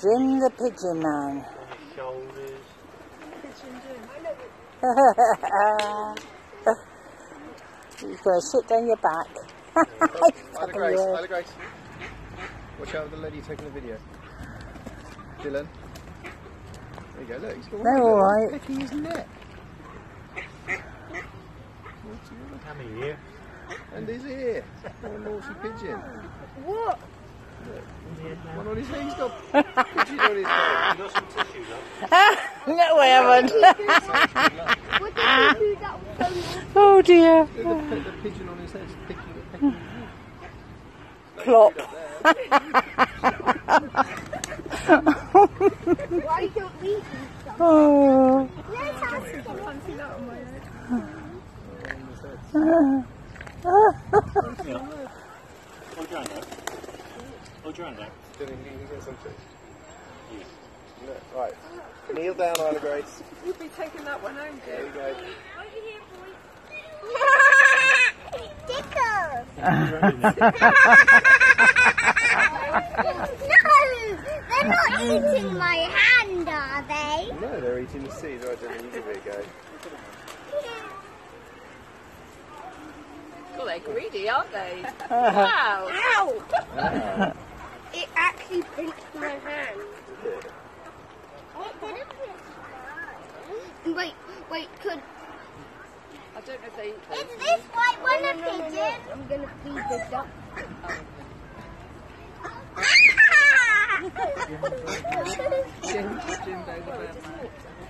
Jim the pigeon man. Shoulders. Pigeon Jim. You've got to sit down your back. Oh, Isla Grace, weird. Isla Grace. Watch out for the lady taking the video. Dylan. There you go, look, he's got They're all right. Pecking his neck. Come here. And his ear. What a naughty pigeon. What? One on his head, he's got pigeon on his head. You got some tissue, though? no, I haven't. What did do that was so naughty? oh dear. Look, the, the pigeon on his head is picking, pecking his neck. Plop. Why don't we? Oh. Let's ask him. Hold your hand out. Hold your hand out. Dylan, you can get some too. Look, Right. Kneel down, Isla Grace. You'll be taking that one home, There dear. you go. No, they're not eating my hand, are they? No, they're eating the seeds. Right, Dylan, you give it a go. Well, they're greedy, aren't they? wow. Ow! it actually pinched my hand. Wait, wait, could I don't know if they... is this white one a pigeon? I'm gonna feed the duck. Jim, Jim, they were